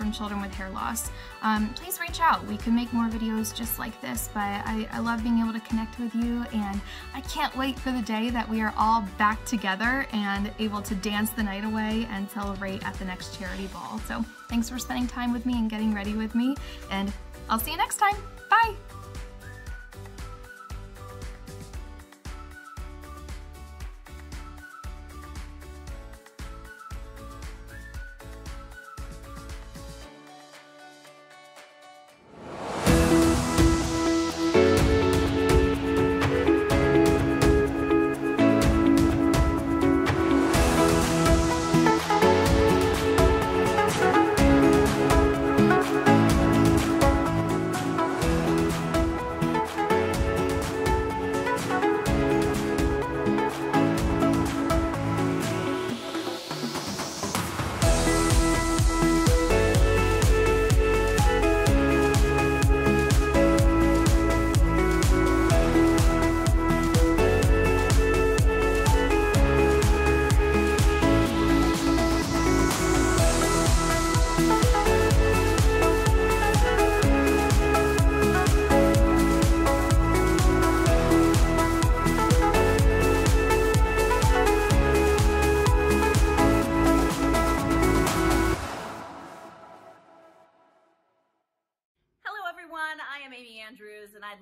from children with hair loss, um, please reach out. We can make more videos just like this, but I, I love being able to connect with you and I can't wait for the day that we are all back together and able to dance the night away and celebrate at the next charity ball. So thanks for spending time with me and getting ready with me and I'll see you next time.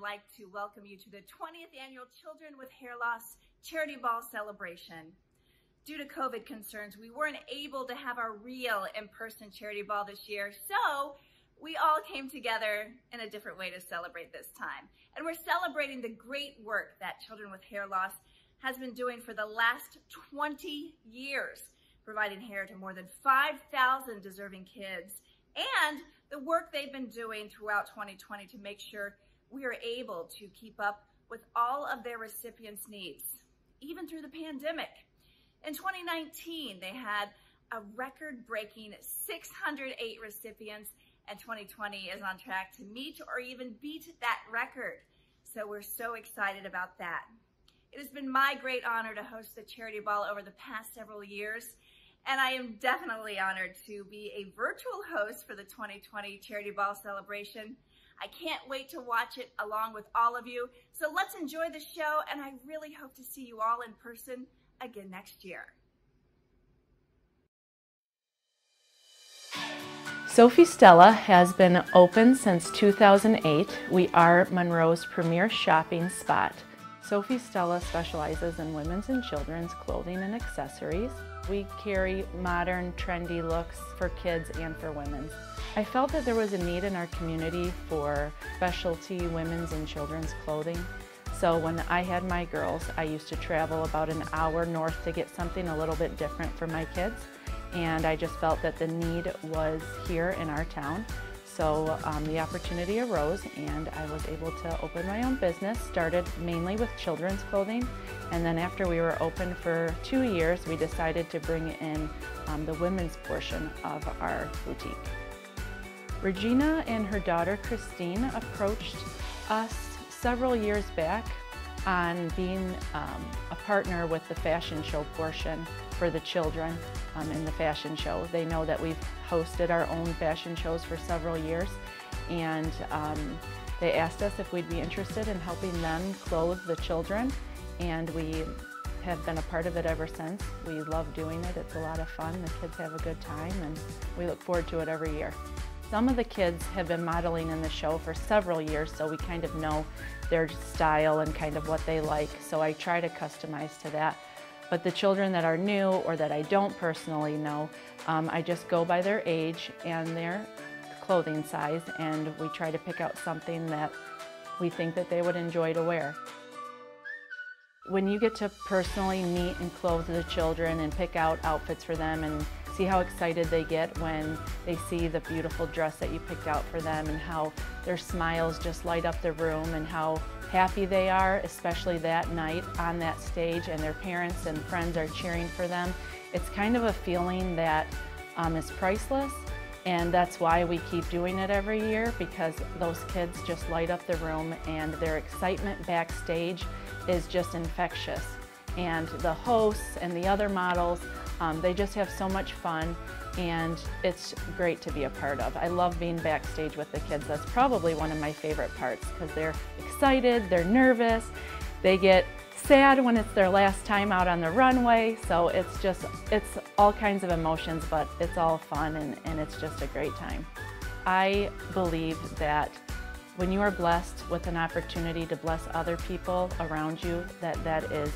Like to welcome you to the 20th Annual Children with Hair Loss Charity Ball Celebration. Due to COVID concerns, we weren't able to have our real in-person charity ball this year, so we all came together in a different way to celebrate this time. And we're celebrating the great work that Children with Hair Loss has been doing for the last 20 years, providing hair to more than 5,000 deserving kids, and the work they've been doing throughout 2020 to make sure we are able to keep up with all of their recipients' needs, even through the pandemic. In 2019, they had a record-breaking 608 recipients, and 2020 is on track to meet or even beat that record. So we're so excited about that. It has been my great honor to host the Charity Ball over the past several years, and I am definitely honored to be a virtual host for the 2020 Charity Ball celebration. I can't wait to watch it along with all of you. So let's enjoy the show, and I really hope to see you all in person again next year. Sophie Stella has been open since 2008. We are Monroe's premier shopping spot. Sophie Stella specializes in women's and children's clothing and accessories. We carry modern, trendy looks for kids and for women. I felt that there was a need in our community for specialty women's and children's clothing. So when I had my girls, I used to travel about an hour north to get something a little bit different for my kids. And I just felt that the need was here in our town. So um, the opportunity arose and I was able to open my own business, started mainly with children's clothing. And then after we were open for two years, we decided to bring in um, the women's portion of our boutique. Regina and her daughter Christine approached us several years back on being um, a partner with the fashion show portion for the children um, in the fashion show. They know that we've hosted our own fashion shows for several years and um, they asked us if we'd be interested in helping them clothe the children and we have been a part of it ever since. We love doing it. It's a lot of fun. The kids have a good time and we look forward to it every year. Some of the kids have been modeling in the show for several years, so we kind of know their style and kind of what they like, so I try to customize to that. But the children that are new or that I don't personally know, um, I just go by their age and their clothing size, and we try to pick out something that we think that they would enjoy to wear. When you get to personally meet and clothe the children and pick out outfits for them and see how excited they get when they see the beautiful dress that you picked out for them and how their smiles just light up the room and how happy they are, especially that night on that stage and their parents and friends are cheering for them. It's kind of a feeling that um, is priceless and that's why we keep doing it every year because those kids just light up the room and their excitement backstage is just infectious. And the hosts and the other models um, they just have so much fun and it's great to be a part of. I love being backstage with the kids. That's probably one of my favorite parts because they're excited, they're nervous, they get sad when it's their last time out on the runway. So it's just, it's all kinds of emotions, but it's all fun and, and it's just a great time. I believe that when you are blessed with an opportunity to bless other people around you, that that is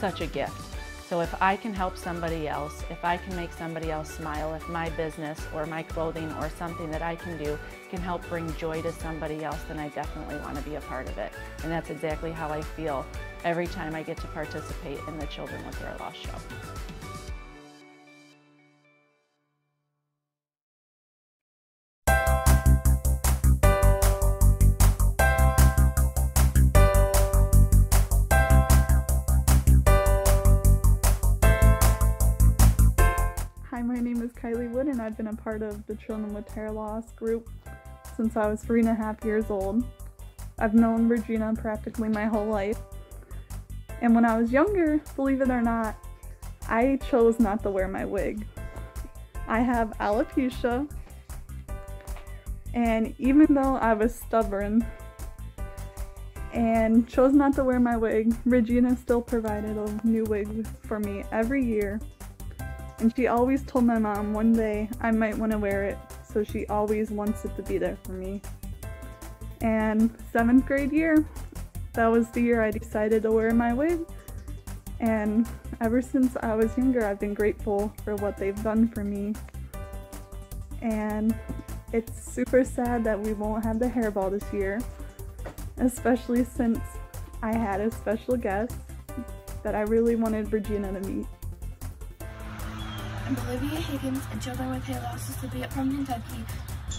such a gift. So if I can help somebody else, if I can make somebody else smile, if my business or my clothing or something that I can do can help bring joy to somebody else, then I definitely want to be a part of it. And that's exactly how I feel every time I get to participate in the Children with Hair Loss show. Kylie Wood and I've been a part of the Children with Hair Loss group since I was three and a half years old. I've known Regina practically my whole life. And when I was younger, believe it or not, I chose not to wear my wig. I have alopecia, and even though I was stubborn and chose not to wear my wig, Regina still provided a new wig for me every year and she always told my mom one day I might want to wear it, so she always wants it to be there for me. And seventh grade year, that was the year I decided to wear my wig. And ever since I was younger, I've been grateful for what they've done for me. And it's super sad that we won't have the hairball this year, especially since I had a special guest that I really wanted Regina to meet. I'm Olivia Higgins, and Children with Hair Loss is to be from Kentucky.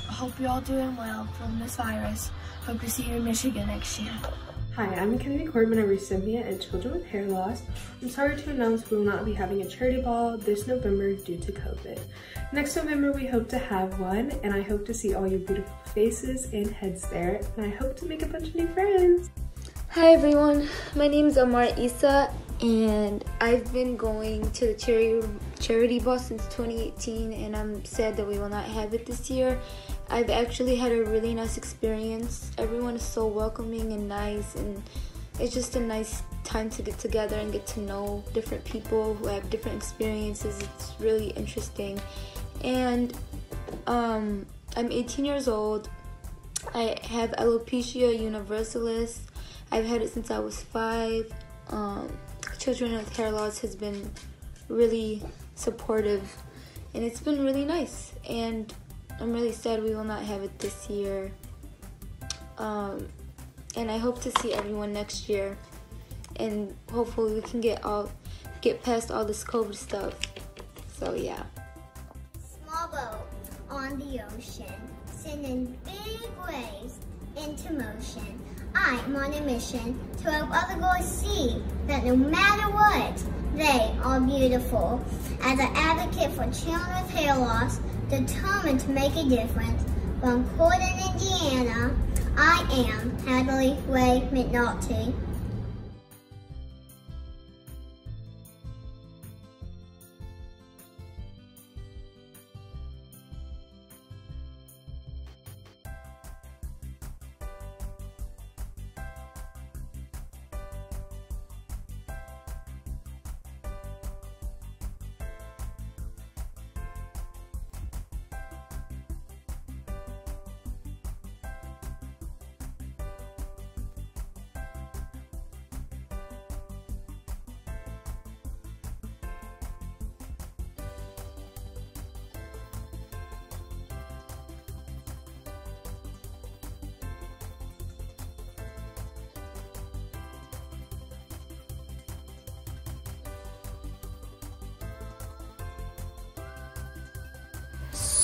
I hope you're all doing well from this virus. Hope to see you in Michigan next year. Hi, I'm Kennedy Corbin, a recipient at Children with Hair Loss. I'm sorry to announce we will not be having a charity ball this November due to COVID. Next November, we hope to have one, and I hope to see all your beautiful faces and heads there, and I hope to make a bunch of new friends. Hi everyone, my name is Amar Isa, and I've been going to the charity charity ball since 2018 and I'm sad that we will not have it this year. I've actually had a really nice experience. Everyone is so welcoming and nice and it's just a nice time to get together and get to know different people who have different experiences. It's really interesting. And um, I'm 18 years old. I have alopecia universalis. I've had it since I was five. Um, Children with Hair Loss has been really supportive and it's been really nice. And I'm really sad we will not have it this year. Um, and I hope to see everyone next year and hopefully we can get all get past all this COVID stuff. So yeah. Small boat on the ocean sending big waves into motion. I am on a mission to help other girls see that no matter what, they are beautiful. As an advocate for children with hair loss, determined to make a difference, from Corydon, Indiana, I am Hadley Ray McNulty.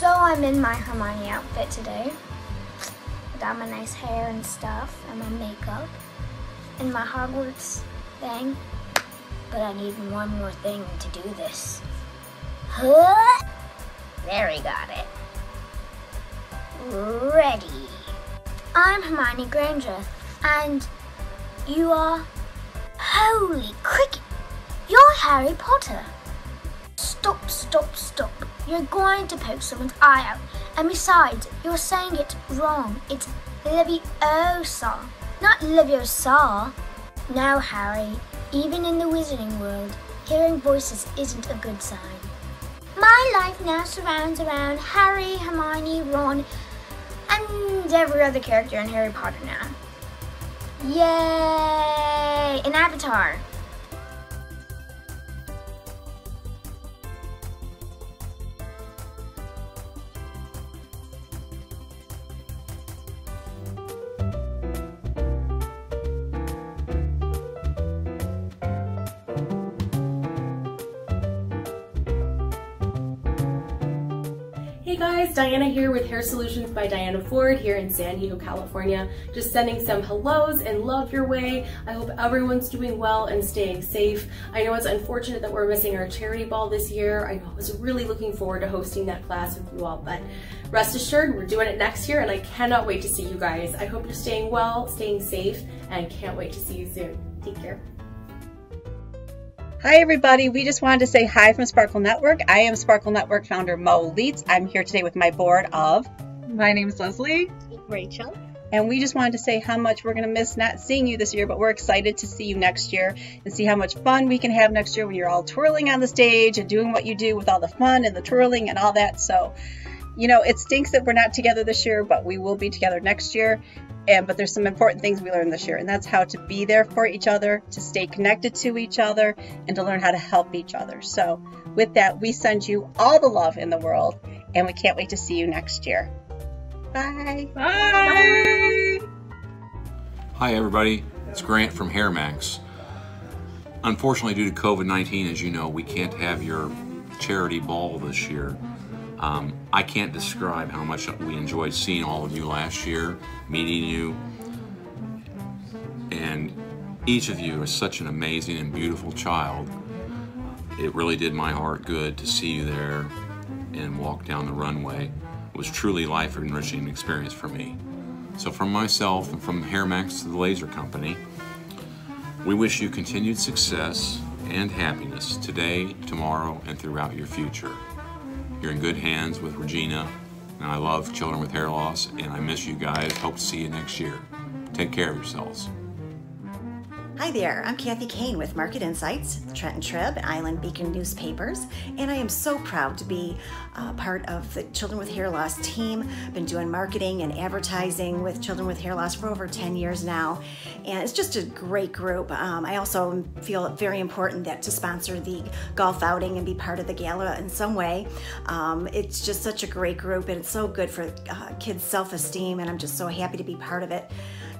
So I'm in my Hermione outfit today. I Got my nice hair and stuff and my makeup and my Hogwarts thing. But I need one more thing to do this. Huh? There we got it. Ready. I'm Hermione Granger and you are... Holy cricket! You're Harry Potter. Stop, stop, stop. You're going to poke someone's eye out. And besides, you're saying it wrong. It's Leviosa, not Leviosa. Now, Harry, even in the wizarding world, hearing voices isn't a good sign. My life now surrounds around Harry, Hermione, Ron, and every other character in Harry Potter now. Yay! An avatar. Diana here with Hair Solutions by Diana Ford here in San Diego, California. Just sending some hellos and love your way. I hope everyone's doing well and staying safe. I know it's unfortunate that we're missing our charity ball this year. I was really looking forward to hosting that class with you all, but rest assured we're doing it next year and I cannot wait to see you guys. I hope you're staying well, staying safe, and can't wait to see you soon. Take care. Hi, everybody. We just wanted to say hi from Sparkle Network. I am Sparkle Network founder Mo Leitz. I'm here today with my board of. My name is Leslie. Rachel. And we just wanted to say how much we're going to miss not seeing you this year, but we're excited to see you next year and see how much fun we can have next year when you're all twirling on the stage and doing what you do with all the fun and the twirling and all that. So, you know, it stinks that we're not together this year, but we will be together next year. And but there's some important things we learned this year, and that's how to be there for each other, to stay connected to each other, and to learn how to help each other. So, with that, we send you all the love in the world, and we can't wait to see you next year. Bye. Bye. Hi, everybody. It's Grant from HairMax. Unfortunately, due to COVID 19, as you know, we can't have your charity ball this year. Um, I can't describe how much we enjoyed seeing all of you last year, meeting you, and each of you is such an amazing and beautiful child. It really did my heart good to see you there and walk down the runway. It was truly life enriching experience for me. So from myself and from HairMax to the Laser Company, we wish you continued success and happiness today, tomorrow, and throughout your future. You're in good hands with Regina, and I love children with hair loss, and I miss you guys. Hope to see you next year. Take care of yourselves. Hi there, I'm Kathy Kane with Market Insights, Trenton Trib, Island Beacon newspapers, and I am so proud to be uh, part of the Children with Hair Loss team. I've been doing marketing and advertising with Children with Hair Loss for over 10 years now, and it's just a great group. Um, I also feel very important that to sponsor the golf outing and be part of the gala in some way. Um, it's just such a great group, and it's so good for uh, kids' self-esteem, and I'm just so happy to be part of it.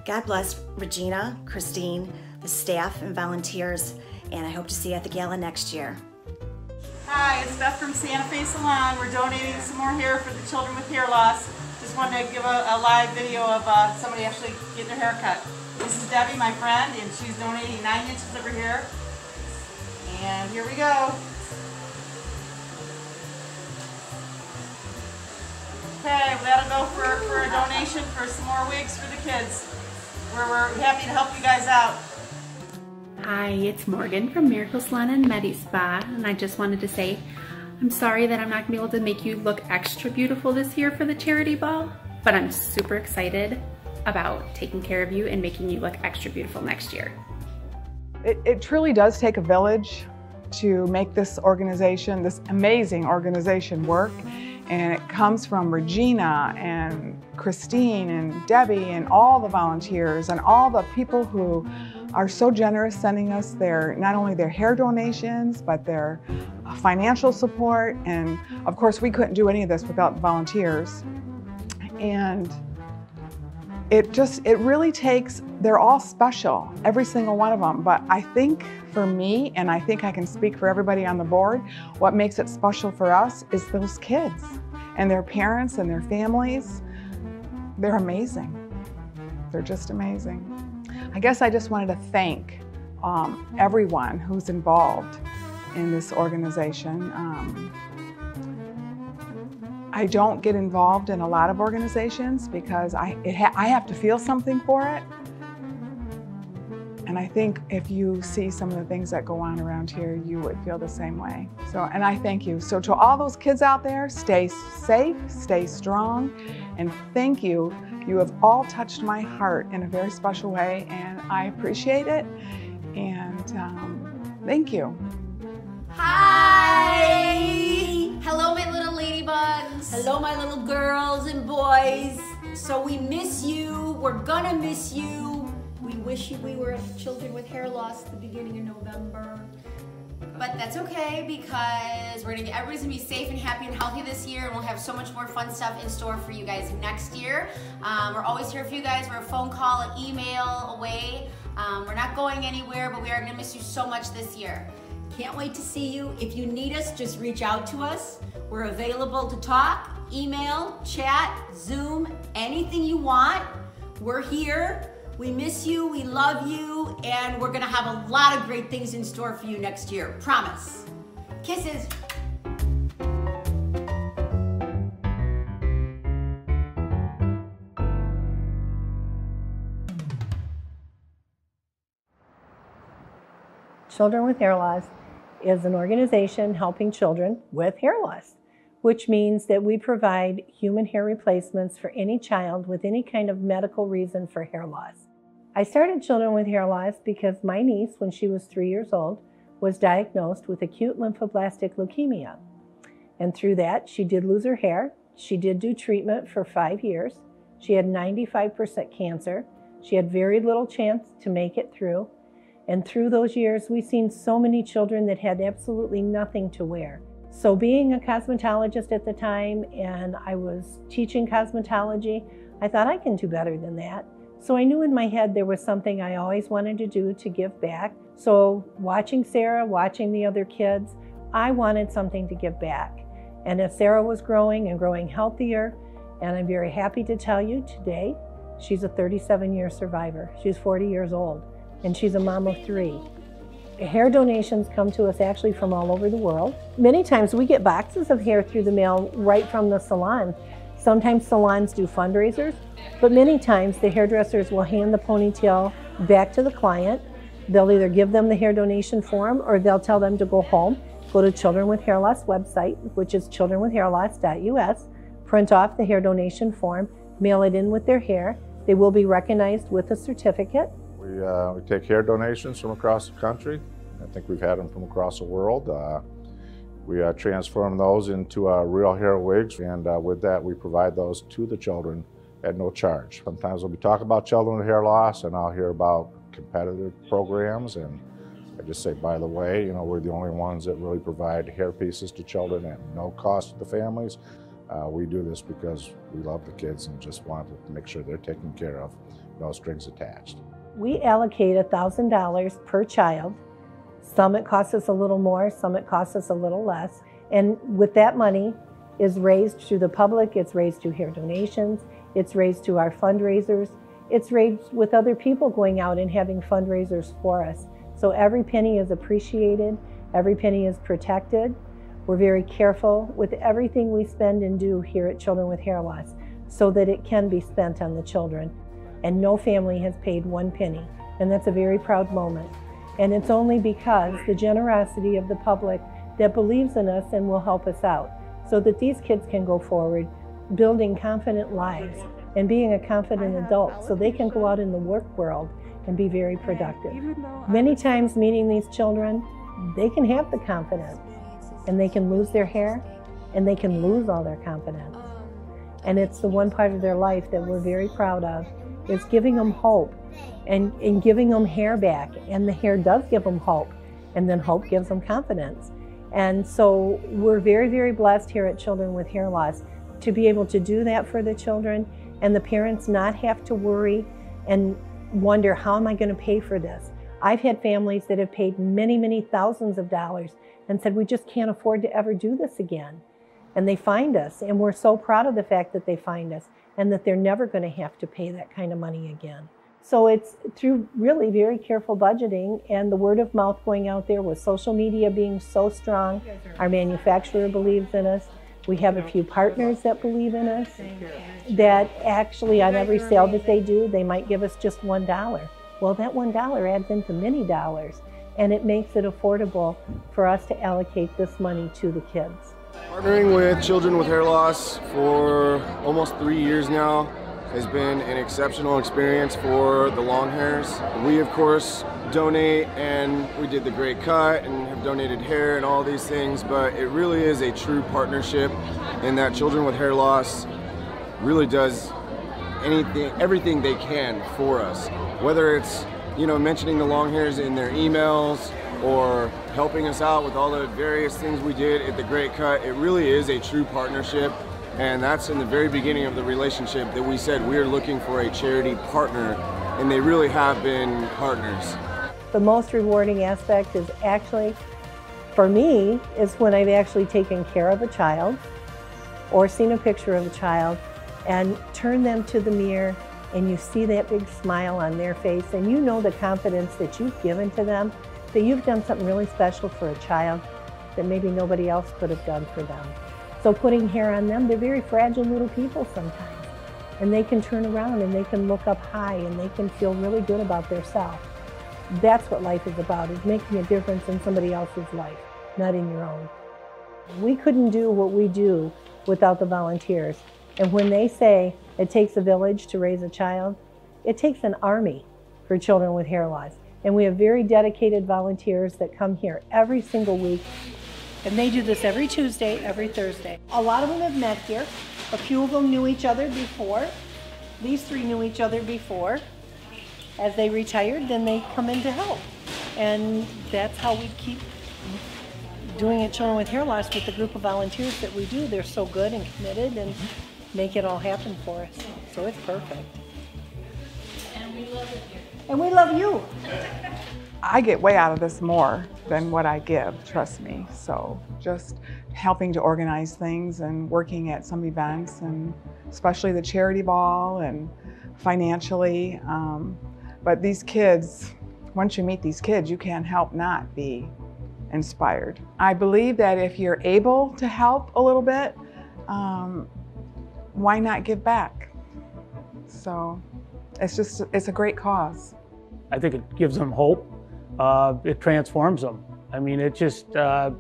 God bless Regina, Christine, the staff and volunteers, and I hope to see you at the gala next year. Hi, it's Beth from Santa Fe Salon. We're donating some more hair for the children with hair loss. Just wanted to give a, a live video of uh, somebody actually getting their hair cut. This is Debbie, my friend, and she's donating nine inches of her hair. And here we go. Okay, well, that'll go for, for a donation for some more wigs for the kids. We're, we're happy to help you guys out. Hi, it's Morgan from Miracle Salon and Medi Spa, and I just wanted to say I'm sorry that I'm not gonna be able to make you look extra beautiful this year for the charity ball, but I'm super excited about taking care of you and making you look extra beautiful next year. It, it truly does take a village to make this organization, this amazing organization work. And it comes from Regina and Christine and Debbie and all the volunteers and all the people who are so generous sending us their not only their hair donations but their uh, financial support. And of course we couldn't do any of this without volunteers. And it just it really takes they're all special every single one of them. But i think for me and i think i can speak for everybody on the board what makes it special for us is those kids and their parents and their families. They're amazing. They're just amazing I guess I just wanted to thank um, everyone who's involved in this organization. Um, I don't get involved in a lot of organizations because I, ha I have to feel something for it. And And I think if you see some of the things that go on around here, you would feel the same way. So, and I thank you. So to all those kids out there, stay safe, stay strong, and thank you. You have all touched my heart in a very special way, and I appreciate it. And um, thank you. Hi! Hello, my little ladybugs. Hello, my little girls and boys. So we miss you. We're gonna miss you. We wish you we were Children with Hair Loss at the beginning of November. But that's okay because we're gonna get everybody's gonna be safe and happy and healthy this year, and we'll have so much more fun stuff in store for you guys next year. Um, we're always here for you guys. We're a phone call, an email away. Um, we're not going anywhere, but we are gonna miss you so much this year. Can't wait to see you. If you need us, just reach out to us. We're available to talk, email, chat, Zoom, anything you want. We're here. We miss you, we love you, and we're gonna have a lot of great things in store for you next year. Promise. Kisses. Children with Hair Loss is an organization helping children with hair loss, which means that we provide human hair replacements for any child with any kind of medical reason for hair loss. I started Children with Hair Loss because my niece, when she was three years old, was diagnosed with acute lymphoblastic leukemia. And through that, she did lose her hair. She did do treatment for five years. She had 95% cancer. She had very little chance to make it through. And through those years, we've seen so many children that had absolutely nothing to wear. So, being a cosmetologist at the time, and I was teaching cosmetology, I thought I can do better than that. So, I knew in my head there was something I always wanted to do to give back. So, watching Sarah, watching the other kids, I wanted something to give back. And as Sarah was growing and growing healthier, and I'm very happy to tell you today, she's a 37 year survivor. She's 40 years old and she's a mom of three. Hair donations come to us actually from all over the world. Many times we get boxes of hair through the mail right from the salon. Sometimes salons do fundraisers, but many times the hairdressers will hand the ponytail back to the client. They'll either give them the hair donation form or they'll tell them to go home, go to Children with Hair Loss website, which is childrenwithhairloss.us, print off the hair donation form, mail it in with their hair. They will be recognized with a certificate we, uh, we take hair donations from across the country. I think we've had them from across the world. Uh, we uh, transform those into uh, real hair wigs, and uh, with that, we provide those to the children at no charge. Sometimes when we'll be talking about children with hair loss, and I'll hear about competitive programs, and I just say, by the way, you know, we're the only ones that really provide hair pieces to children at no cost to the families. Uh, we do this because we love the kids and just want to make sure they're taken care of, no strings attached. We allocate $1,000 per child. Some it costs us a little more, some it costs us a little less. And with that money is raised to the public, it's raised to hair donations, it's raised to our fundraisers, it's raised with other people going out and having fundraisers for us. So every penny is appreciated, every penny is protected. We're very careful with everything we spend and do here at Children with Hair Loss so that it can be spent on the children and no family has paid one penny. And that's a very proud moment. And it's only because the generosity of the public that believes in us and will help us out so that these kids can go forward building confident lives and being a confident adult so they can go out in the work world and be very productive. Many times meeting these children, they can have the confidence and they can lose their hair and they can lose all their confidence. And it's the one part of their life that we're very proud of is giving them hope and, and giving them hair back. And the hair does give them hope. And then hope gives them confidence. And so we're very, very blessed here at Children with Hair Loss to be able to do that for the children and the parents not have to worry and wonder, how am I going to pay for this? I've had families that have paid many, many thousands of dollars and said, we just can't afford to ever do this again. And they find us, and we're so proud of the fact that they find us and that they're never going to have to pay that kind of money again. So it's through really very careful budgeting and the word of mouth going out there with social media being so strong. Our manufacturer believes in us. We have a few partners that believe in us that actually on every sale that they do, they might give us just $1. Well, that $1 adds into many dollars and it makes it affordable for us to allocate this money to the kids. Partnering with children with hair loss for almost three years now has been an exceptional experience for the long hairs. We, of course, donate and we did the great cut and have donated hair and all these things, but it really is a true partnership in that children with hair loss really does anything, everything they can for us. Whether it's, you know, mentioning the long hairs in their emails or helping us out with all the various things we did at the Great Cut. It really is a true partnership. And that's in the very beginning of the relationship that we said we are looking for a charity partner, and they really have been partners. The most rewarding aspect is actually, for me, is when I've actually taken care of a child or seen a picture of a child and turned them to the mirror and you see that big smile on their face and you know the confidence that you've given to them, that you've done something really special for a child that maybe nobody else could have done for them. So putting hair on them, they're very fragile little people sometimes. And they can turn around and they can look up high and they can feel really good about themselves. That's what life is about, is making a difference in somebody else's life, not in your own. We couldn't do what we do without the volunteers. And when they say it takes a village to raise a child, it takes an army for children with hair loss. And we have very dedicated volunteers that come here every single week. And they do this every Tuesday, every Thursday. A lot of them have met here. A few of them knew each other before. These three knew each other before. As they retired, then they come in to help. And that's how we keep doing it Children with Hair Loss with the group of volunteers that we do. They're so good and committed and make it all happen for us. So it's perfect. And we love it here. And we love you. I get way out of this more than what I give, trust me. So just helping to organize things and working at some events and especially the charity ball and financially. Um, but these kids, once you meet these kids, you can't help not be inspired. I believe that if you're able to help a little bit, um, why not give back? So it's just, it's a great cause. I think it gives them hope. Uh, it transforms them. I mean, it just, uh,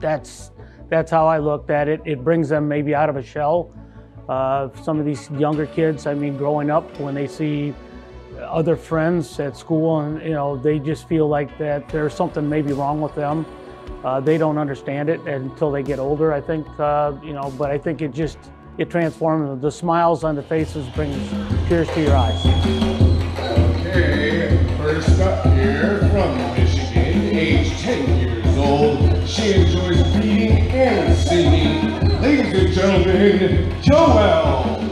that's, that's how I looked at it. It brings them maybe out of a shell. Uh, some of these younger kids, I mean, growing up, when they see other friends at school and, you know, they just feel like that there's something maybe wrong with them. Uh, they don't understand it until they get older, I think, uh, you know, but I think it just, it transforms them. The smiles on the faces brings tears to your eyes. Okay, first up here from Michigan, age 10 years old. She enjoys reading and singing. Ladies and gentlemen, Joelle.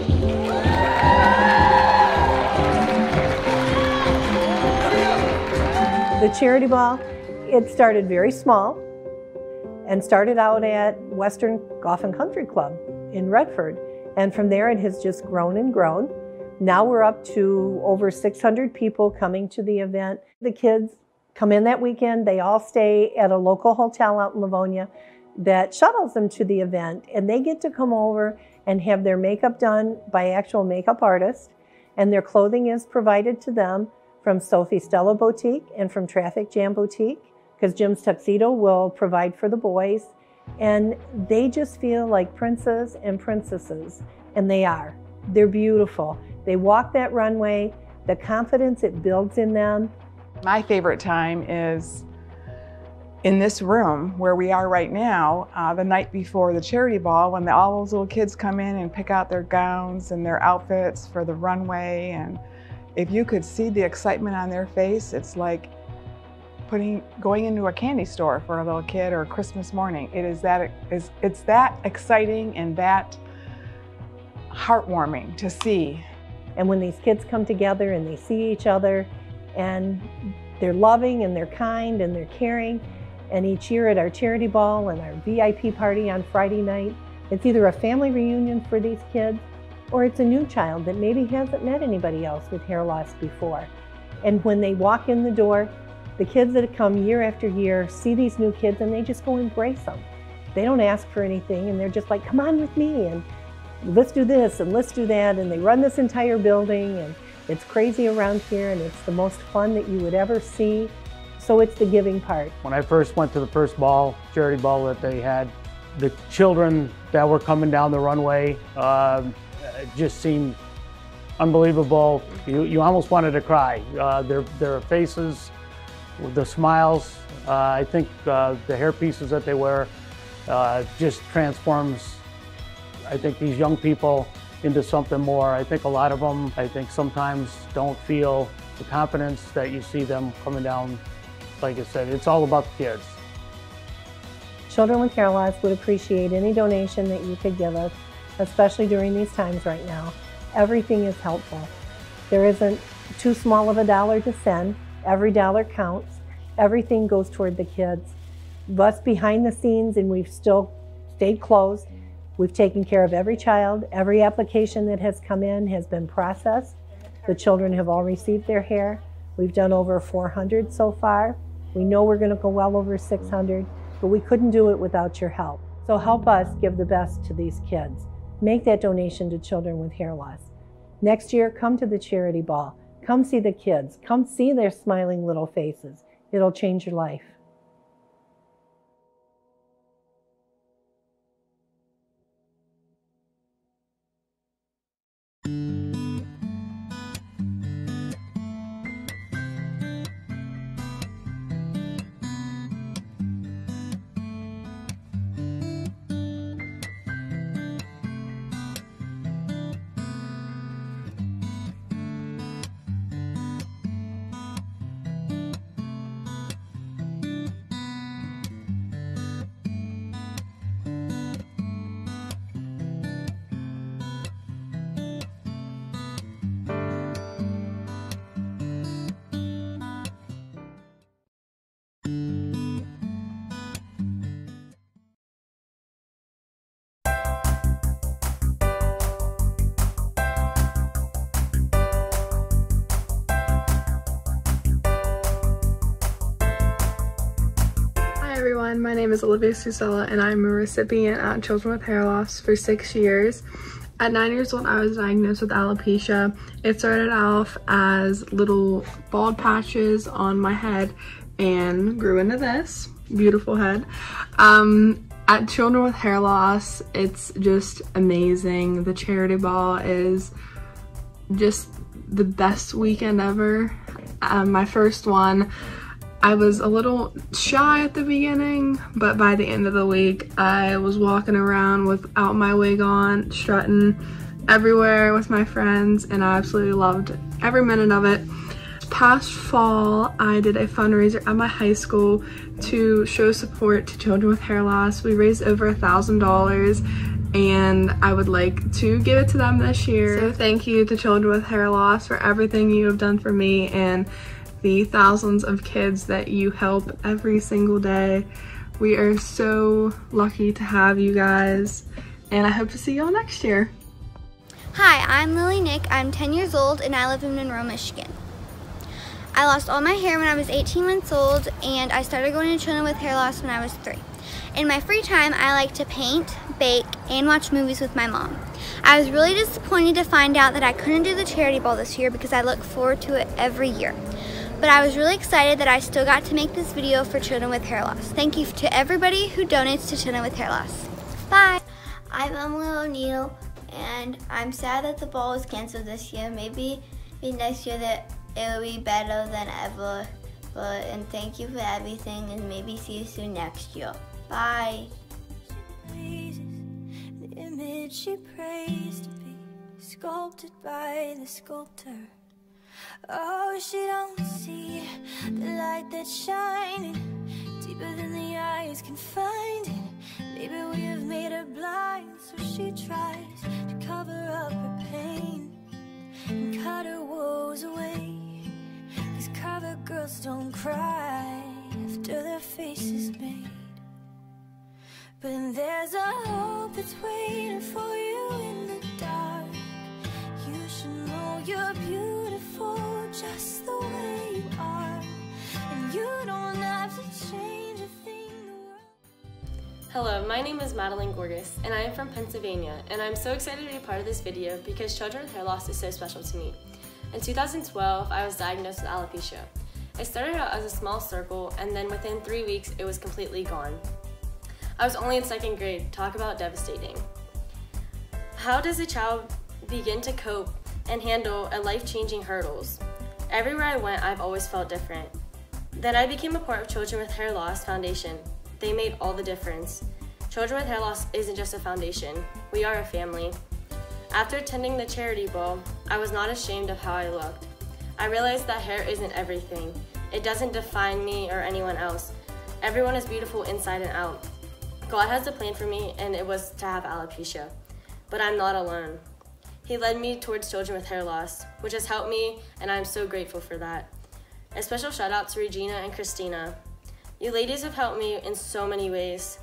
The charity ball, it started very small and started out at Western Golf and Country Club in Redford. And from there, it has just grown and grown. Now we're up to over 600 people coming to the event. The kids come in that weekend. They all stay at a local hotel out in Livonia that shuttles them to the event. And they get to come over and have their makeup done by actual makeup artists. And their clothing is provided to them from Sophie Stella Boutique and from Traffic Jam Boutique because Jim's Tuxedo will provide for the boys. And they just feel like princes and princesses, and they are. They're beautiful. They walk that runway, the confidence it builds in them. My favorite time is in this room where we are right now, uh, the night before the charity ball, when the, all those little kids come in and pick out their gowns and their outfits for the runway. And if you could see the excitement on their face, it's like putting going into a candy store for a little kid or Christmas morning. It is that is it's that exciting and that heartwarming to see. And when these kids come together and they see each other and they're loving and they're kind and they're caring, and each year at our charity ball and our VIP party on Friday night, it's either a family reunion for these kids or it's a new child that maybe hasn't met anybody else with hair loss before. And when they walk in the door, the kids that come year after year see these new kids and they just go embrace them. They don't ask for anything and they're just like, come on with me and let's do this and let's do that. And they run this entire building and It's crazy around here and it's the most fun that you would ever see. So it's the giving part. When I first went to the first ball, charity ball that they had, the children that were coming down the runway uh, just seemed unbelievable. You, you almost wanted to cry. Uh, their, their faces, the smiles, uh, I think uh, the hair pieces that they wear uh, just transforms, I think, these young people into something more. I think a lot of them, I think sometimes don't feel the confidence that you see them coming down. Like I said, it's all about the kids. Children with Hair Loss would appreciate any donation that you could give us, especially during these times right now. Everything is helpful. There isn't too small of a dollar to send. Every dollar counts. Everything goes toward the kids. Us behind the scenes, and we've still stayed closed. We've taken care of every child. Every application that has come in has been processed. The children have all received their hair. We've done over 400 so far. We know we're going to go well over 600, but we couldn't do it without your help. So help us give the best to these kids. Make that donation to children with hair loss. Next year, come to the charity ball. Come see the kids. Come see their smiling little faces. It'll change your life. My name is Olivia Susella and I'm a recipient at Children with Hair Loss for six years. At nine years old, I was diagnosed with alopecia. It started off as little bald patches on my head and grew into this beautiful head. Um, at Children with Hair Loss, it's just amazing. The charity ball is just the best weekend ever. Um, my first one, I was a little shy at the beginning, but by the end of the week, I was walking around without my wig on, strutting everywhere with my friends, and I absolutely loved every minute of it. Past fall, I did a fundraiser at my high school to show support to children with hair loss. We raised over a thousand dollars and I would like to give it to them this year. So thank you to Children with Hair Loss for everything you have done for me and the thousands of kids that you help every single day. We are so lucky to have you guys and I hope to see y'all next year. Hi, I'm Lily Nick. I'm 10 years old and I live in Monroe, Michigan. I lost all my hair when I was 18 months old and I started going to Children with Hair Loss when I was three. In my free time, I like to paint, bake, and watch movies with my mom. I was really disappointed to find out that I couldn't do the charity ball this year because I look forward to it every year. But I was really excited that I still got to make this video for children with hair loss. Thank you to everybody who donates to children with hair loss. Bye! I'm Emily O'Neill, and I'm sad that the ball was canceled this year. Maybe, maybe next year that it will be better than ever. But and thank you for everything, and maybe see you soon next year. Bye. The image she prays to be sculpted by the sculptor. Oh, she don't see the light that's shining deeper than the eyes can find it. Maybe we have made her blind, so she tries to cover up her pain and cut her woes away. Cause cover girls don't cry after their face is made. But there's a hope that's waiting for you in the dark. You should know you're beautiful just the way you are. Hello, my name is Madeline Gorgas, and I am from Pennsylvania, and I'm so excited to be part of this video because children with hair loss is so special to me. In 2012, I was diagnosed with alopecia. I started out as a small circle, and then within three weeks, it was completely gone. I was only in second grade. Talk about devastating. How does a child begin to cope and handle a life-changing hurdles? Everywhere I went, I've always felt different. Then I became a part of Children with Hair Loss Foundation. They made all the difference. Children with Hair Loss isn't just a foundation, we are a family. After attending the charity ball, I was not ashamed of how I looked. I realized that hair isn't everything. It doesn't define me or anyone else. Everyone is beautiful inside and out. God has a plan for me, and it was to have alopecia. But I'm not alone. He led me towards children with hair loss, which has helped me, and I'm so grateful for that. A special shout out to Regina and Christina. You ladies have helped me in so many ways.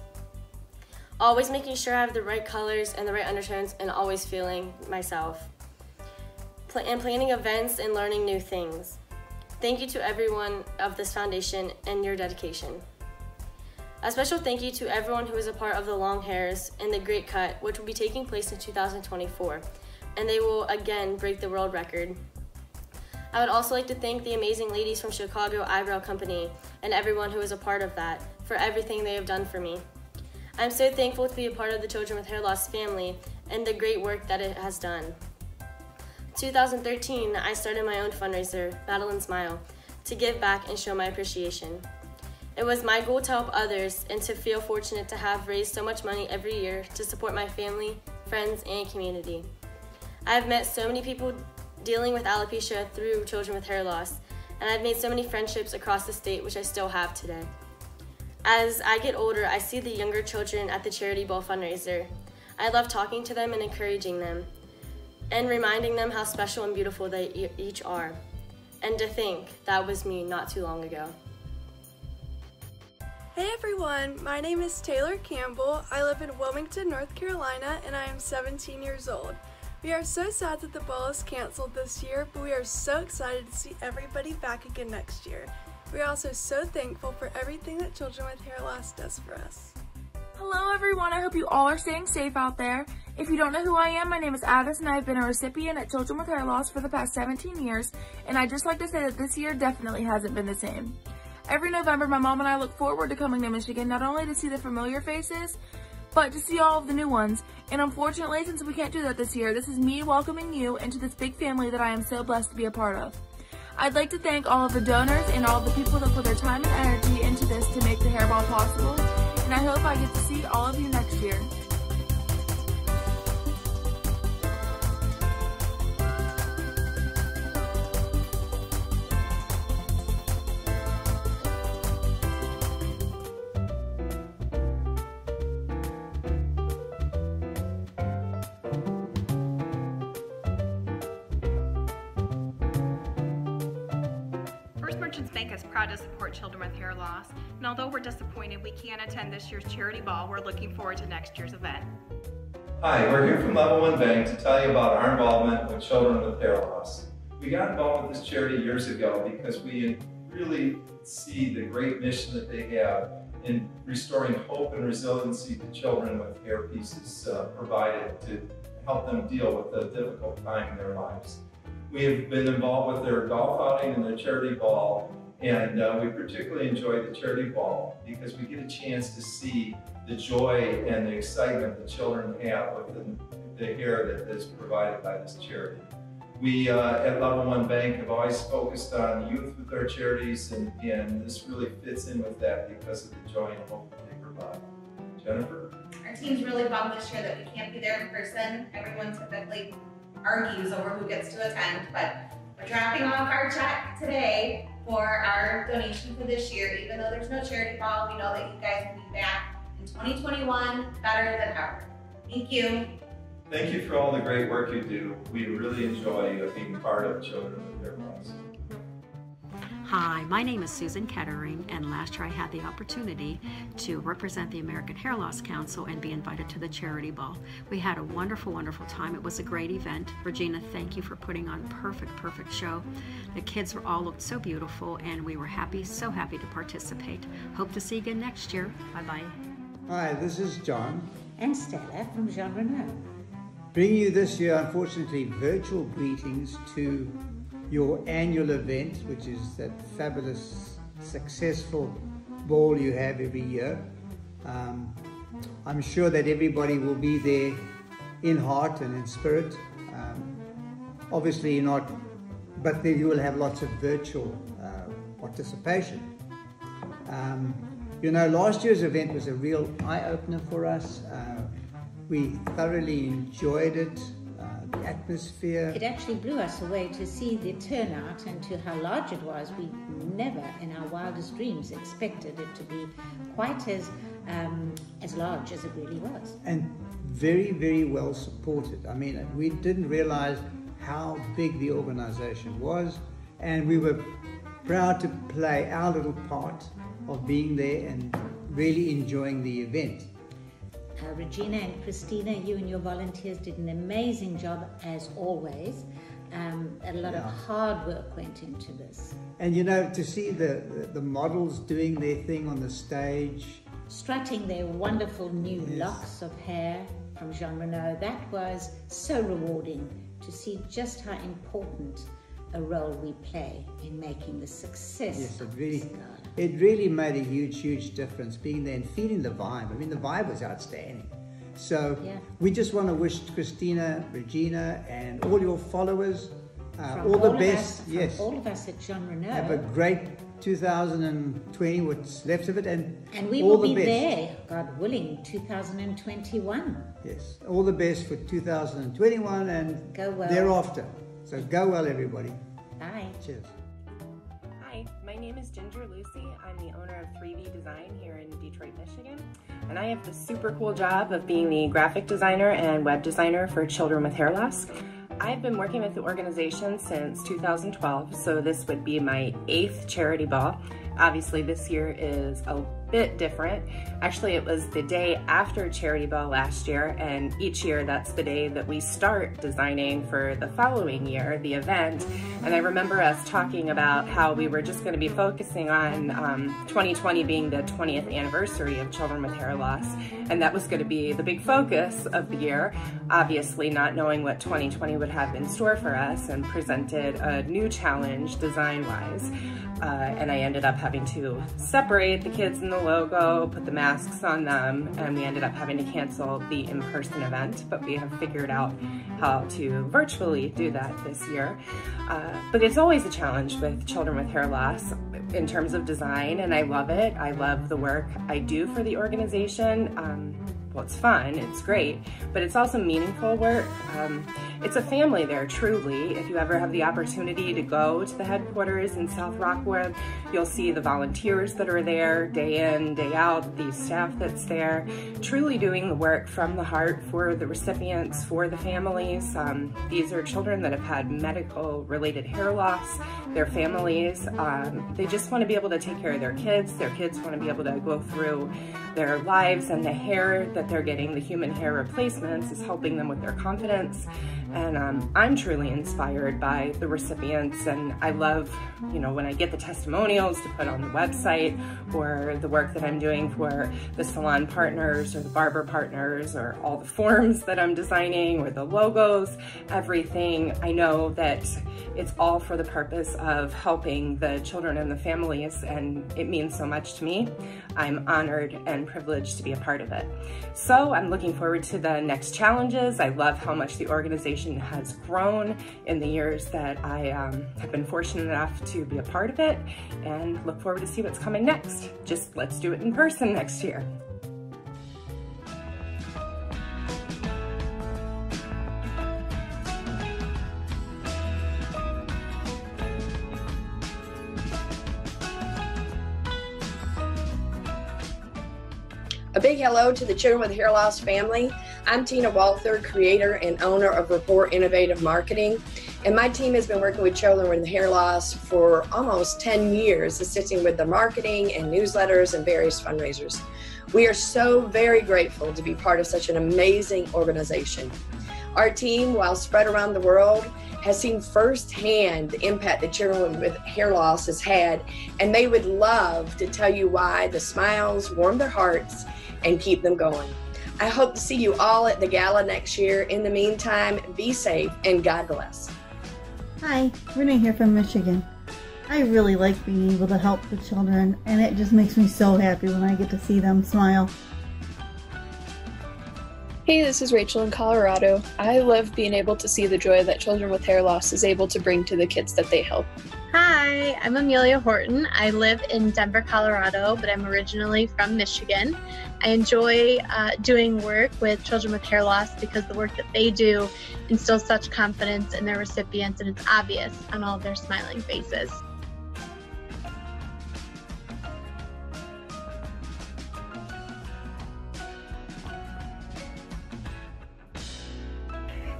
Always making sure I have the right colors and the right undertones, and always feeling myself. Pl- and planning events and learning new things. Thank you to everyone of this foundation and your dedication. A special thank you to everyone who is a part of the Long Hairs and the Great Cut, which will be taking place in 2024, and they will again break the world record. I would also like to thank the amazing ladies from Chicago Eyebrow Company and everyone who is a part of that for everything they have done for me. I'm so thankful to be a part of the Children with Hair Loss family and the great work that it has done. 2013, I started my own fundraiser, Madeline Smile, to give back and show my appreciation. It was my goal to help others and to feel fortunate to have raised so much money every year to support my family, friends, and community. I have met so many people dealing with alopecia through children with hair loss, and I've made so many friendships across the state, which I still have today. As I get older, I see the younger children at the Charity Ball fundraiser. I love talking to them and encouraging them, and reminding them how special and beautiful they each are. And to think that was me not too long ago. Hey everyone, my name is Taylor Campbell. I live in Wilmington, North Carolina, and I am 17 years old. We are so sad that the ball is canceled this year, but we are so excited to see everybody back again next year. We are also so thankful for everything that Children with Hair Loss does for us. Hello everyone, I hope you all are staying safe out there. If you don't know who I am, my name is Addis and I've been a recipient at Children with Hair Loss for the past 17 years, and I'd just like to say that this year definitely hasn't been the same. Every November, my mom and I look forward to coming to Michigan, not only to see the familiar faces, but to see all of the new ones. And unfortunately, since we can't do that this year, this is me welcoming you into this big family that I am so blessed to be a part of. I'd like to thank all of the donors and all the people that put their time and energy into this to make the hairball possible, and I hope I get to see all of you next year. Support children with hair loss, and although we're disappointed we can't attend this year's charity ball, we're looking forward to next year's event. Hi, we're here from Level One Bank to tell you about our involvement with children with hair loss. We got involved with this charity years ago because we really see the great mission that they have in restoring hope and resiliency to children with hair pieces uh, provided to help them deal with the difficult time in their lives. We have been involved with their golf outing and their charity ball, and uh, we particularly enjoy the charity ball because we get a chance to see the joy and the excitement the children have with the, the hair that is provided by this charity. We uh, at Level One Bank have always focused on youth with our charities, and, and this really fits in with that because of the joy and hope that they provide. Jennifer? Our team's really bummed this year that we can't be there in person. Everyone typically argues over who gets to attend, but we're dropping off our check today for our donation for this year. Even though there's no charity ball, we know that you guys will be back in 2021 better than ever. Thank you. Thank you for all the great work you do. We really enjoy being part of Children with Loss. Hi, my name is Susan Kettering, and last year I had the opportunity to represent the American Hair Loss Council and be invited to the charity ball. We had a wonderful, wonderful time. It was a great event. Regina, thank you for putting on a perfect, perfect show. The kids were all looked so beautiful, and we were happy, so happy to participate. Hope to see you again next year. Bye bye. Hi, this is John. And Stella from Jean Renault. Bringing you this year, unfortunately, virtual greetings to your annual event, which is that fabulous, successful ball you have every year. Um, I'm sure that everybody will be there in heart and in spirit. Um, obviously not, but then you will have lots of virtual uh, participation. Um, you know, last year's event was a real eye-opener for us. Uh, we thoroughly enjoyed it, the atmosphere. It actually blew us away to see the turnout and to how large it was. We never, in our wildest dreams, expected it to be quite as um, as large as it really was. And very, very well supported. I mean, we didn't realize how big the organization was, and we were proud to play our little part of being there and really enjoying the event. Uh, Regina and Christina, you and your volunteers did an amazing job as always. Um, a lot Yeah. of hard work went into this. And you know, to see the, the, the models doing their thing on the stage, Strutting their wonderful new locks of hair from Jean Renault, that was so rewarding to see just how important a role we play in making the success yes, it of really. It really made a huge, huge difference being there and feeling the vibe. I mean, the vibe was outstanding. So Yeah. we just want to wish Christina, Regina, and all your followers uh, From all the best. us- yes. all of us at Jean Renault. Have a great 2020, what's left of it, and, and we all will the be best. there, God willing, 2021. Yes, all the best for 2021 and Go well. thereafter. So go well, everybody. Bye. Cheers. Name is Ginger Lucy. I'm the owner of 3V Design here in Detroit, Michigan. And I have the super cool job of being the graphic designer and web designer for children with hair loss. I've been working with the organization since 2012, so this would be my eighth charity ball. Obviously, this year is a bit different. Actually, it was the day after Charity Ball last year, and each year that's the day that we start designing for the following year, the event. And I remember us talking about how we were just going to be focusing on um, 2020 being the 20th anniversary of Children with Hair Loss, and that was going to be the big focus of the year. Obviously, not knowing what 2020 would have in store for us, and presented a new challenge design-wise. Uh, and I ended up having to separate the kids in the logo, put the masks on them, and we ended up having to cancel the in-person event, but we have figured out how to virtually do that this year. Uh, but it's always a challenge with children with hair loss in terms of design, and I love it. I love the work I do for the organization. Um, well, it's fun, it's great, but it's also meaningful work. Um, it's a family there, truly. If you ever have the opportunity to go to the headquarters in South Rockwood, you'll see the volunteers that are there day in, day out, the staff that's there, truly doing the work from the heart for the recipients, for the families. Um, these are children that have had medical related hair loss, their families. Um, they just want to be able to take care of their kids. Their kids want to be able to go through their lives and the hair that they're getting, the human hair replacements, is helping them with their confidence. And um, I'm truly inspired by the recipients and I love, you know, when I get the testimonials to put on the website or the work that I'm doing for the salon partners or the barber partners or all the forms that I'm designing or the logos, everything. I know that it's all for the purpose of helping the children and the families and it means so much to me. I'm honored and privileged to be a part of it. So I'm looking forward to the next challenges. I love how much the organization has grown in the years that I um, have been fortunate enough to be a part of it and look forward to see what's coming next. Just let's do it in person next year. A big hello to the Children with Hair Loss family. I'm Tina Walther, creator and owner of Report Innovative Marketing. And my team has been working with children with hair loss for almost 10 years, assisting with the marketing and newsletters and various fundraisers. We are so very grateful to be part of such an amazing organization. Our team, while spread around the world, has seen firsthand the impact that children with hair loss has had, and they would love to tell you why the smiles warm their hearts and keep them going. I hope to see you all at the gala next year. In the meantime, be safe and God bless. Hi, Renee here from Michigan. I really like being able to help the children and it just makes me so happy when I get to see them smile. Hey, this is Rachel in Colorado. I love being able to see the joy that children with hair loss is able to bring to the kids that they help. Hi, I'm Amelia Horton. I live in Denver, Colorado, but I'm originally from Michigan. I enjoy uh, doing work with children with hair loss because the work that they do instills such confidence in their recipients and it's obvious on all of their smiling faces.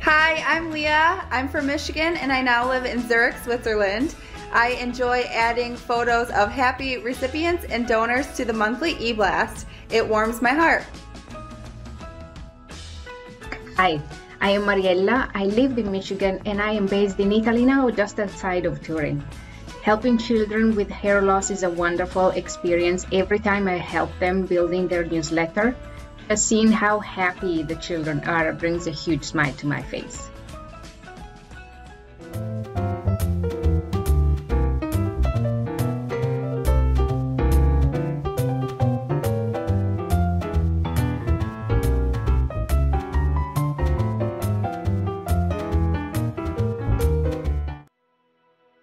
Hi, I'm Leah. I'm from Michigan and I now live in Zurich, Switzerland. I enjoy adding photos of happy recipients and donors to the monthly e-blast. It warms my heart. Hi, I am Mariella. I live in Michigan and I am based in Italy now, just outside of Turin. Helping children with hair loss is a wonderful experience every time I help them building their newsletter. Just seeing how happy the children are brings a huge smile to my face.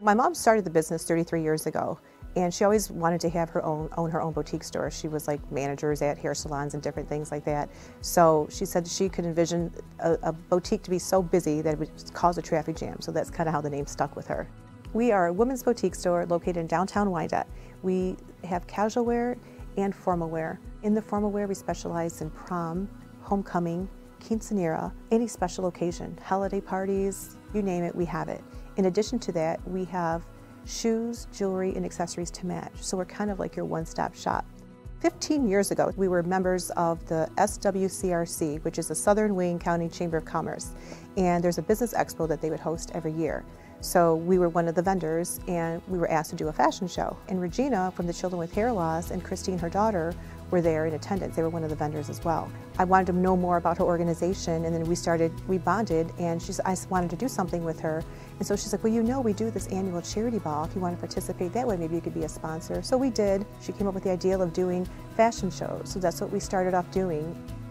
My mom started the business 33 years ago, and she always wanted to have her own own her own boutique store. She was like managers at hair salons and different things like that. So she said she could envision a, a boutique to be so busy that it would cause a traffic jam. So that's kind of how the name stuck with her. We are a women's boutique store located in downtown Wyandotte. We have casual wear and formal wear. In the formal wear, we specialize in prom, homecoming, quinceanera, any special occasion, holiday parties, you name it, we have it. In addition to that, we have shoes, jewelry, and accessories to match. So we're kind of like your one-stop shop. 15 years ago, we were members of the SWCRC, which is the Southern Wayne County Chamber of Commerce. And there's a business expo that they would host every year. So we were one of the vendors and we were asked to do a fashion show. And Regina from the Children with Hair Loss and Christine, her daughter, were there in attendance. They were one of the vendors as well. I wanted to know more about her organization and then we started, we bonded and she's, I wanted to do something with her. And so she's like, well, you know, we do this annual charity ball. If you want to participate that way, maybe you could be a sponsor. So we did. She came up with the idea of doing fashion shows. So that's what we started off doing.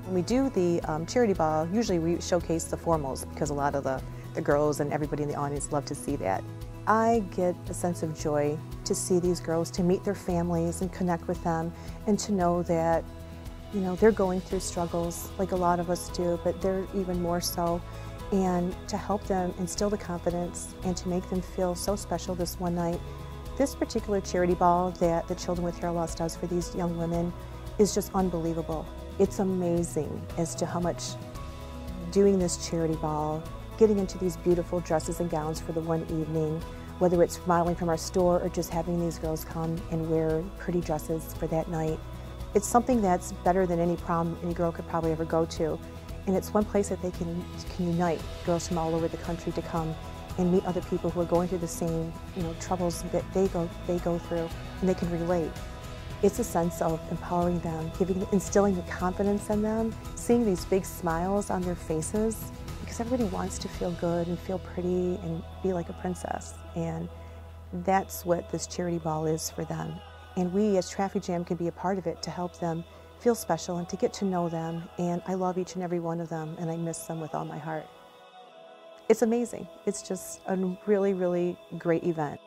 When we do the um, charity ball, usually we showcase the formals because a lot of the, the girls and everybody in the audience love to see that. I get a sense of joy to see these girls, to meet their families and connect with them, and to know that, you know, they're going through struggles like a lot of us do, but they're even more so. And to help them instill the confidence and to make them feel so special this one night. This particular charity ball that the Children with Hair Loss does for these young women is just unbelievable. It's amazing as to how much doing this charity ball, getting into these beautiful dresses and gowns for the one evening, whether it's modeling from our store or just having these girls come and wear pretty dresses for that night. It's something that's better than any prom any girl could probably ever go to. And it's one place that they can, can unite girls from all over the country to come and meet other people who are going through the same you know, troubles that they go, they go through and they can relate. It's a sense of empowering them, giving, instilling the confidence in them, seeing these big smiles on their faces, because everybody wants to feel good and feel pretty and be like a princess. And that's what this charity ball is for them. And we as Traffic Jam can be a part of it to help them feel special and to get to know them. And I love each and every one of them and I miss them with all my heart. It's amazing. It's just a really, really great event.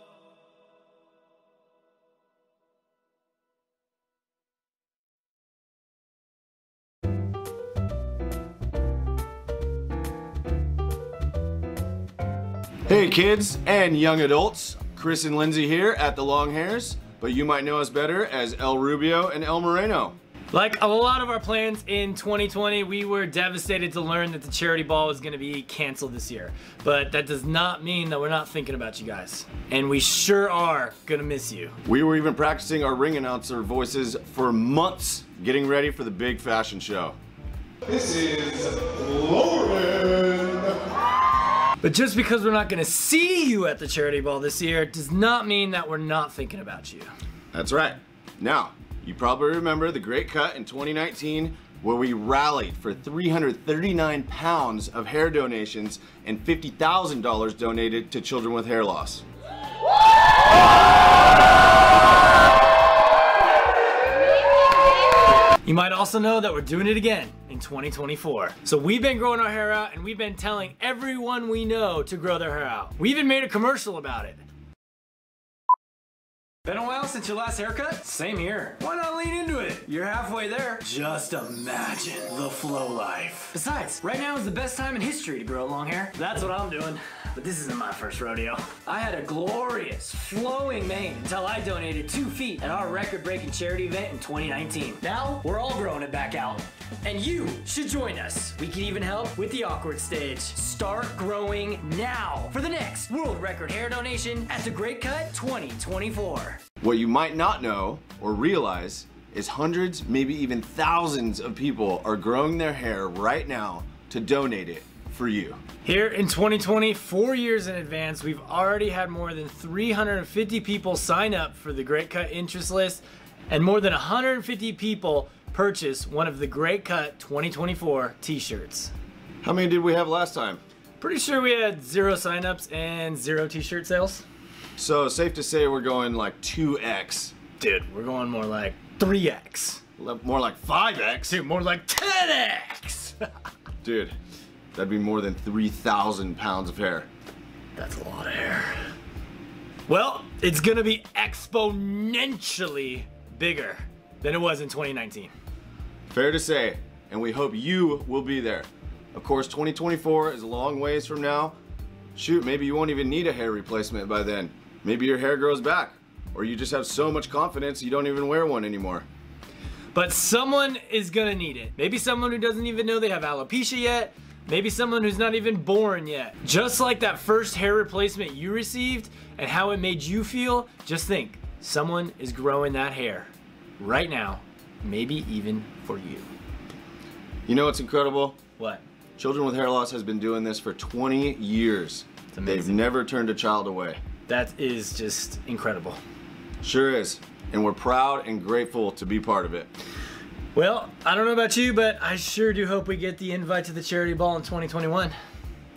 Hey kids and young adults, Chris and Lindsay here at the Long Hairs, but you might know us better as El Rubio and El Moreno. Like a lot of our plans in 2020, we were devastated to learn that the charity ball was gonna be canceled this year. But that does not mean that we're not thinking about you guys. And we sure are gonna miss you. We were even practicing our ring announcer voices for months, getting ready for the big fashion show. This is Lauren. But just because we're not gonna see you at the charity ball this year does not mean that we're not thinking about you. That's right. Now, you probably remember the great cut in 2019 where we rallied for 339 pounds of hair donations and $50,000 donated to children with hair loss. You might also know that we're doing it again in 2024. So we've been growing our hair out and we've been telling everyone we know to grow their hair out. We even made a commercial about it. Been a while since your last haircut? Same here. Why not lean into it? You're halfway there. Just imagine the flow life. Besides, right now is the best time in history to grow long hair. That's what I'm doing. But this isn't my first rodeo. I had a glorious, flowing mane until I donated two feet at our record-breaking charity event in 2019. Now, we're all growing it back out. And you should join us. We can even help with the awkward stage. Start growing now for the next world record hair donation at the Great Cut 2024. What you might not know or realize is hundreds, maybe even thousands of people are growing their hair right now to donate it for you. Here in 2020, four years in advance, we've already had more than 350 people sign up for the Great Cut interest list and more than 150 people purchase one of the Great Cut 2024 t-shirts. How many did we have last time? Pretty sure we had zero signups and zero t-shirt sales. So safe to say we're going like 2x. Dude, we're going more like 3x. More like 5x. Dude, more like 10x. Dude, that'd be more than 3,000 pounds of hair. That's a lot of hair. Well, it's gonna be exponentially bigger than it was in 2019. Fair to say, and we hope you will be there. Of course, 2024 is a long ways from now. Shoot, maybe you won't even need a hair replacement by then. Maybe your hair grows back, or you just have so much confidence you don't even wear one anymore. But someone is gonna need it. Maybe someone who doesn't even know they have alopecia yet, Maybe someone who's not even born yet. Just like that first hair replacement you received and how it made you feel, just think, someone is growing that hair right now, maybe even for you. You know what's incredible? What? Children with hair loss has been doing this for 20 years. They've never turned a child away. That is just incredible. Sure is. And we're proud and grateful to be part of it. Well, I don't know about you, but I sure do hope we get the invite to the charity ball in 2021.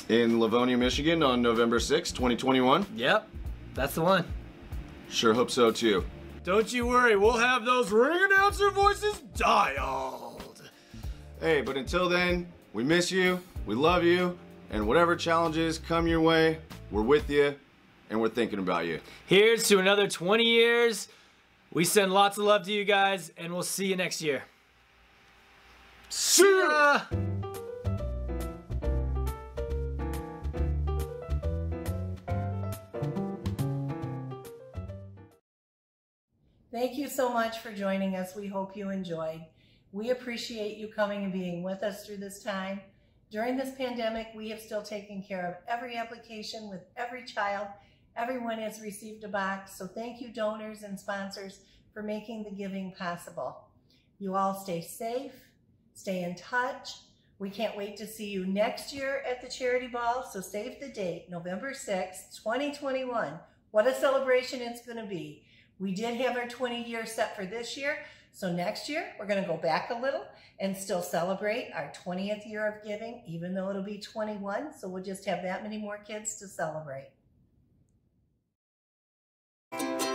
In Livonia, Michigan on November 6, 2021? Yep, that's the one. Sure hope so too. Don't you worry, we'll have those ring announcer voices dialed. Hey, but until then, we miss you, we love you, and whatever challenges come your way, we're with you, and we're thinking about you. Here's to another 20 years. We send lots of love to you guys, and we'll see you next year. See ya! Thank you so much for joining us. We hope you enjoyed. We appreciate you coming and being with us through this time. During this pandemic, we have still taken care of every application with every child. Everyone has received a box. So thank you donors and sponsors for making the giving possible. You all stay safe, stay in touch. We can't wait to see you next year at the Charity Ball. So save the date, November 6th, 2021. What a celebration it's gonna be. We did have our 20 year set for this year. So next year, we're gonna go back a little and still celebrate our 20th year of giving, even though it'll be 21. So we'll just have that many more kids to celebrate. Thank you